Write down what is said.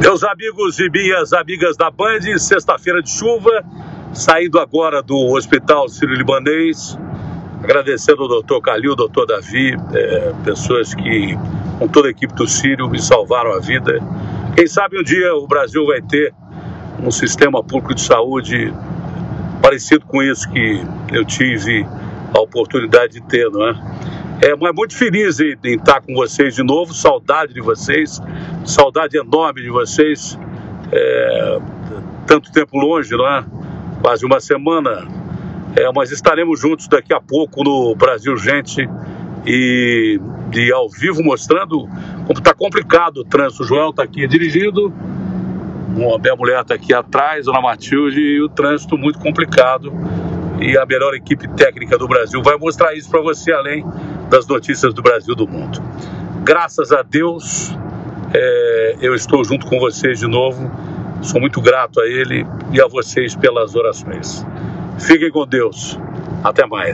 Meus amigos e minhas amigas da Band, sexta-feira de chuva, saindo agora do Hospital Sírio-Libanês, agradecendo ao doutor Calil, doutor Davi, é, pessoas que, com toda a equipe do Sírio, me salvaram a vida. Quem sabe um dia o Brasil vai ter um sistema público de saúde parecido com isso que eu tive a oportunidade de ter, não é? É, mas muito feliz em, em, estar com vocês de novo, saudade de vocês, saudade enorme de vocês. É, tanto tempo longe, não é? Quase uma semana. É, mas estaremos juntos daqui a pouco no Brasil Gente e, e ao vivo mostrando como está complicado o trânsito. O Joel está aqui dirigindo, a minha mulher está aqui atrás, Dona Matilde, e o trânsito muito complicado. E a melhor equipe técnica do Brasil vai mostrar isso para você, além das notícias do Brasil e do mundo. Graças a Deus, é, eu estou junto com vocês de novo. Sou muito grato a Ele e a vocês pelas orações. Fiquem com Deus. Até mais.